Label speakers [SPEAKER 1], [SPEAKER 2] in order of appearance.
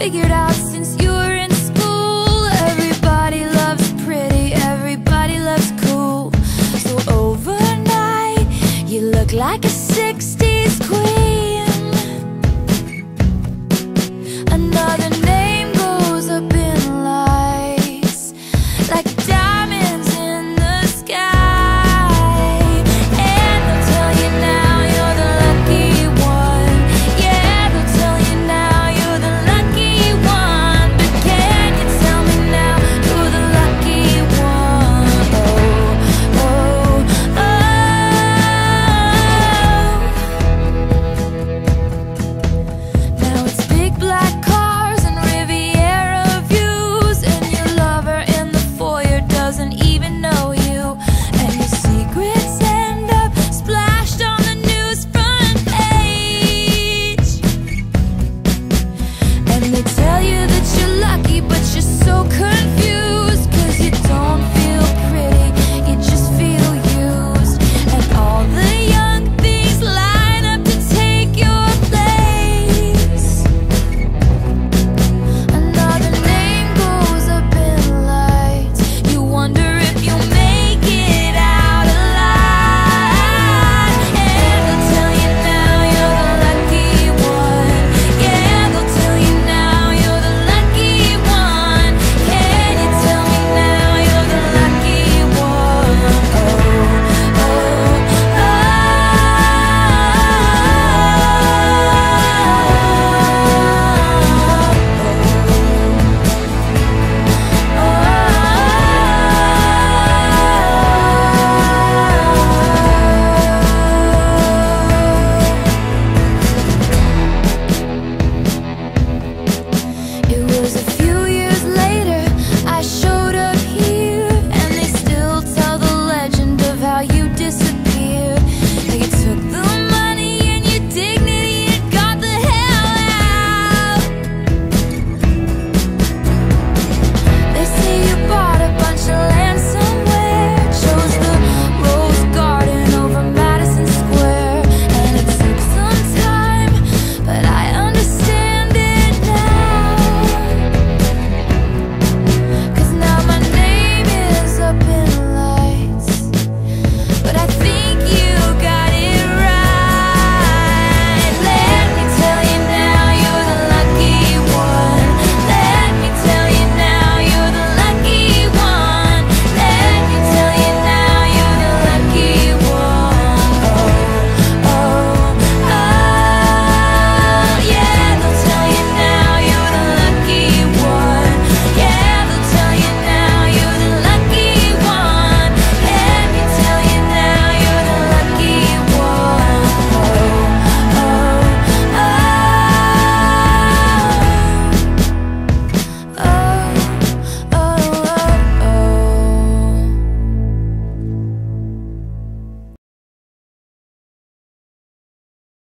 [SPEAKER 1] figured out since you were in school. Everybody loves pretty, everybody loves cool. So overnight, you look like a